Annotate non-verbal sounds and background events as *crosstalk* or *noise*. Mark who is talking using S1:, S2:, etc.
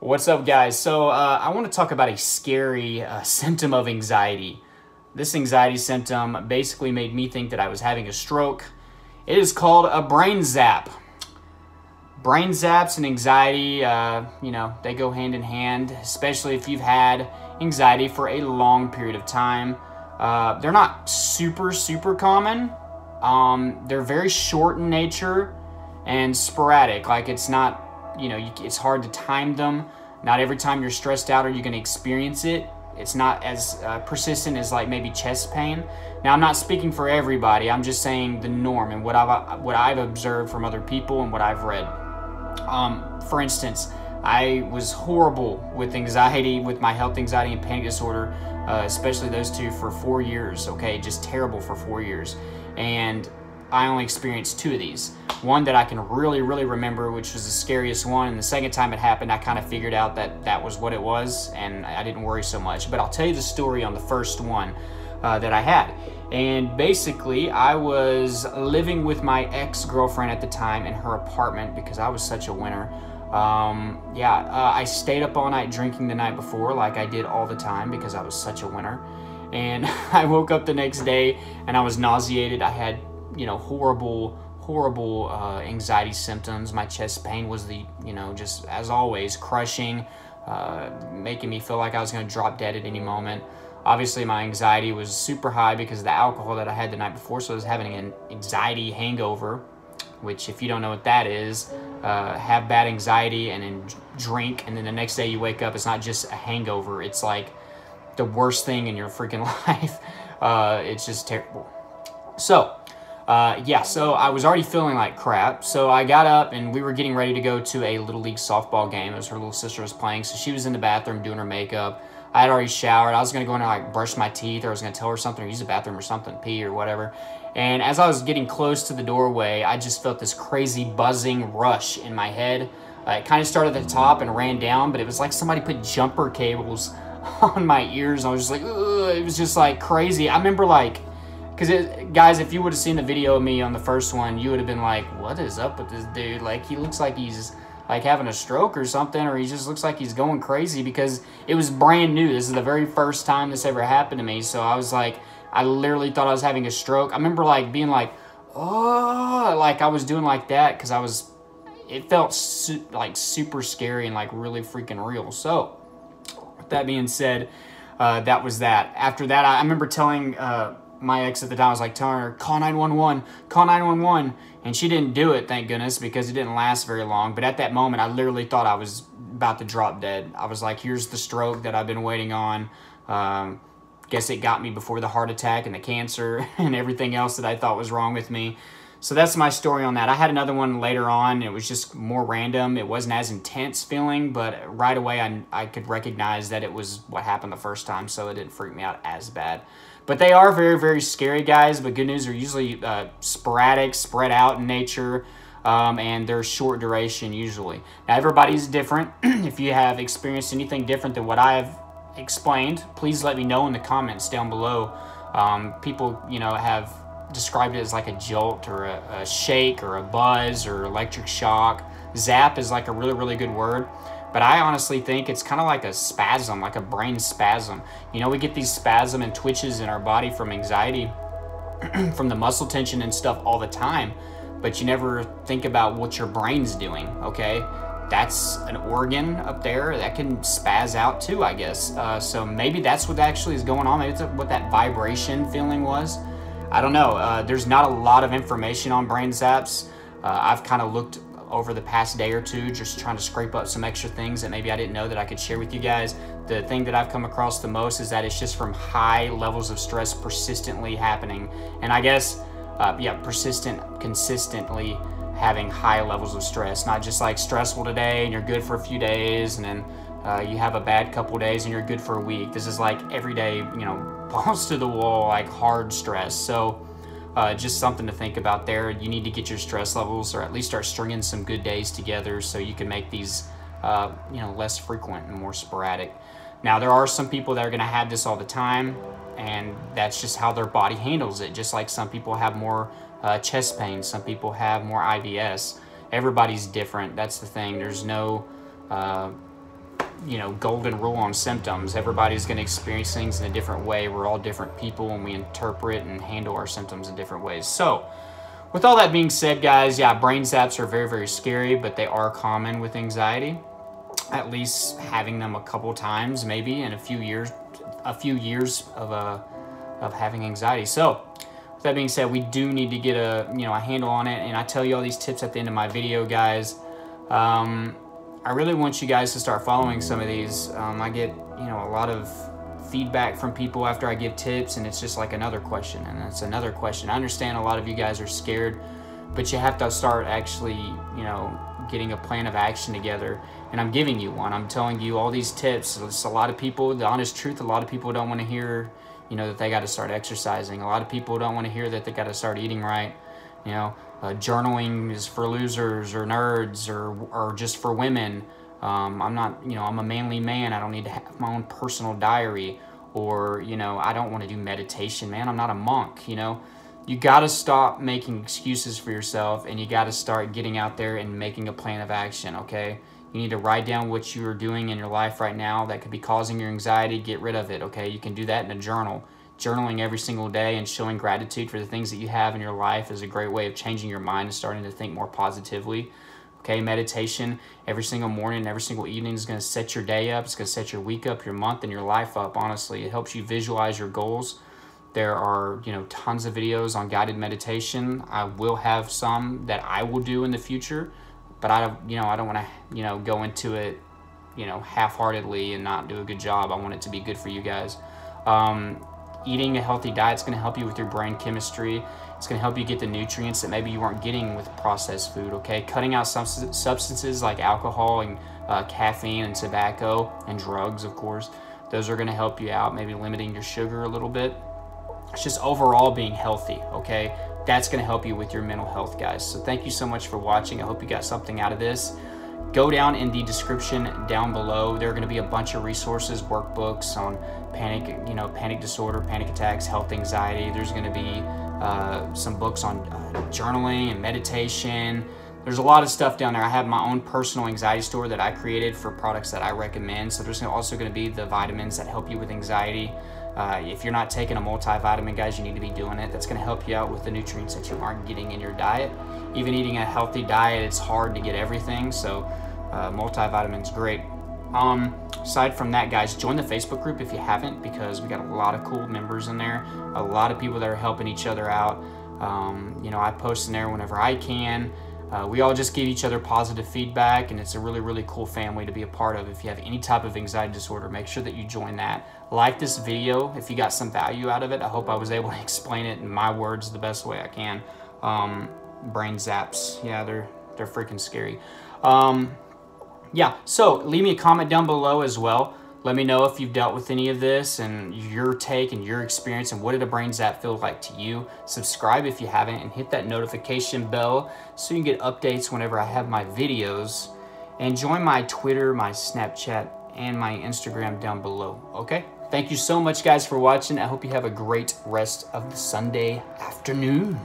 S1: What's up, guys? So, uh, I want to talk about a scary uh, symptom of anxiety. This anxiety symptom basically made me think that I was having a stroke. It is called a brain zap. Brain zaps and anxiety, uh, you know, they go hand in hand, especially if you've had anxiety for a long period of time. Uh, they're not super, super common. Um, they're very short in nature and sporadic. Like, it's not you know, you, it's hard to time them. Not every time you're stressed out are you going to experience it. It's not as uh, persistent as like maybe chest pain. Now, I'm not speaking for everybody. I'm just saying the norm and what I've what I've observed from other people and what I've read. Um, for instance, I was horrible with anxiety, with my health anxiety and panic disorder, uh, especially those two for four years. Okay, just terrible for four years, and I only experienced two of these. One that I can really, really remember, which was the scariest one. And the second time it happened, I kind of figured out that that was what it was, and I didn't worry so much. But I'll tell you the story on the first one uh, that I had. And basically, I was living with my ex girlfriend at the time in her apartment because I was such a winner. Um, yeah, uh, I stayed up all night drinking the night before, like I did all the time because I was such a winner. And *laughs* I woke up the next day and I was nauseated. I had, you know, horrible horrible uh, anxiety symptoms. My chest pain was the, you know, just as always, crushing, uh, making me feel like I was going to drop dead at any moment. Obviously, my anxiety was super high because of the alcohol that I had the night before, so I was having an anxiety hangover, which, if you don't know what that is, uh, have bad anxiety and then drink, and then the next day you wake up, it's not just a hangover, it's like the worst thing in your freaking *laughs* life. Uh, it's just terrible. So, uh, yeah, so I was already feeling like crap. So I got up and we were getting ready to go to a little league softball game as her little sister was playing. So she was in the bathroom doing her makeup. I had already showered. I was gonna go in and like brush my teeth, or I was gonna tell her something, or use the bathroom or something, pee or whatever. And as I was getting close to the doorway, I just felt this crazy buzzing rush in my head. Uh, it kind of started at the top and ran down, but it was like somebody put jumper cables *laughs* on my ears. I was just like, Ugh. it was just like crazy. I remember like because guys, if you would have seen the video of me on the first one, you would have been like, "What is up with this dude? Like, he looks like he's like having a stroke or something, or he just looks like he's going crazy." Because it was brand new. This is the very first time this ever happened to me. So I was like, I literally thought I was having a stroke. I remember like being like, "Oh," like I was doing like that because I was. It felt su like super scary and like really freaking real. So, with that being said, uh, that was that. After that, I, I remember telling. Uh, my ex at the time was like telling her, call 911, call 911. And she didn't do it, thank goodness, because it didn't last very long. But at that moment, I literally thought I was about to drop dead. I was like, here's the stroke that I've been waiting on. Um, guess it got me before the heart attack and the cancer *laughs* and everything else that I thought was wrong with me. So that's my story on that. I had another one later on. It was just more random. It wasn't as intense feeling, but right away I, I could recognize that it was what happened the first time, so it didn't freak me out as bad. But they are very, very scary, guys. But good news, are usually uh, sporadic, spread out in nature, um, and they're short duration usually. Now, everybody's different. *clears throat* if you have experienced anything different than what I have explained, please let me know in the comments down below. Um, people, you know, have described it as like a jolt or a, a shake or a buzz or electric shock. Zap is like a really, really good word. But I honestly think it's kind of like a spasm, like a brain spasm. You know, we get these spasm and twitches in our body from anxiety, *clears throat* from the muscle tension and stuff all the time. But you never think about what your brain's doing, okay? That's an organ up there that can spaz out too, I guess. Uh, so maybe that's what actually is going on. Maybe it's what that vibration feeling was. I don't know. Uh, there's not a lot of information on brain zaps. Uh, I've kind of looked over the past day or two, just trying to scrape up some extra things that maybe I didn't know that I could share with you guys. The thing that I've come across the most is that it's just from high levels of stress persistently happening. And I guess, uh, yeah, persistent, consistently having high levels of stress, not just like stressful today and you're good for a few days and then uh, you have a bad couple days and you're good for a week. This is like every day, you know, *laughs* balls to the wall, like hard stress. So, uh, just something to think about there. You need to get your stress levels or at least start stringing some good days together so you can make these uh, you know, less frequent and more sporadic. Now, there are some people that are going to have this all the time, and that's just how their body handles it. Just like some people have more uh, chest pain, some people have more IBS. Everybody's different. That's the thing. There's no uh, you know, golden rule on symptoms. Everybody's going to experience things in a different way. We're all different people and we interpret and handle our symptoms in different ways. So, with all that being said, guys, yeah, brain zaps are very, very scary, but they are common with anxiety. At least having them a couple times, maybe in a few years, a few years of uh, of having anxiety. So, with that being said, we do need to get a you know a handle on it, and I tell you all these tips at the end of my video, guys. Um, I really want you guys to start following some of these. Um, I get you know a lot of feedback from people after I give tips, and it's just like another question, and it's another question. I understand a lot of you guys are scared, but you have to start actually, you know, getting a plan of action together. And I'm giving you one. I'm telling you all these tips. It's a lot of people, the honest truth, a lot of people don't want to hear, you know, that they got to start exercising. A lot of people don't want to hear that they got to start eating right. You know, uh, journaling is for losers or nerds or, or just for women. Um, I'm not, you know, I'm a manly man. I don't need to have my own personal diary. Or, you know, I don't want to do meditation, man. I'm not a monk, you know. You got to stop making excuses for yourself and you got to start getting out there and making a plan of action, okay? You need to write down what you are doing in your life right now that could be causing your anxiety. Get rid of it, okay? You can do that in a journal. Journaling every single day and showing gratitude for the things that you have in your life is a great way of changing your mind and starting to think more positively. Okay, meditation every single morning, every single evening is going to set your day up. It's going to set your week up, your month, and your life up. Honestly, it helps you visualize your goals. There are, you know, tons of videos on guided meditation. I will have some that I will do in the future, but I don't, you know, I don't want to, you know, go into it, you know, half-heartedly and not do a good job. I want it to be good for you guys. Um, eating a healthy diet is going to help you with your brain chemistry. It's going to help you get the nutrients that maybe you weren't getting with processed food, okay? Cutting out some substances like alcohol and uh, caffeine and tobacco and drugs, of course. Those are going to help you out, maybe limiting your sugar a little bit. It's just overall being healthy, okay? That's going to help you with your mental health, guys. So thank you so much for watching. I hope you got something out of this go down in the description down below there are going to be a bunch of resources workbooks on panic you know panic disorder panic attacks health anxiety there's going to be uh, some books on uh, journaling and meditation. There's a lot of stuff down there. I have my own personal anxiety store that I created for products that I recommend. So there's also going to be the vitamins that help you with anxiety. Uh, if you're not taking a multivitamin, guys, you need to be doing it. That's going to help you out with the nutrients that you aren't getting in your diet. Even eating a healthy diet, it's hard to get everything. So uh, multivitamins, great. Um, aside from that, guys, join the Facebook group if you haven't because we got a lot of cool members in there. A lot of people that are helping each other out. Um, you know, I post in there whenever I can. Uh, we all just give each other positive feedback, and it's a really, really cool family to be a part of. If you have any type of anxiety disorder, make sure that you join that. Like this video if you got some value out of it. I hope I was able to *laughs* explain it in my words the best way I can. Um, brain zaps, yeah, they're they're freaking scary. Um, yeah, so leave me a comment down below as well. Let me know if you've dealt with any of this and your take and your experience and what did a brain zap feel like to you. Subscribe if you haven't and hit that notification bell so you can get updates whenever I have my videos. And join my Twitter, my Snapchat, and my Instagram down below, okay? Thank you so much, guys, for watching. I hope you have a great rest of the Sunday afternoon.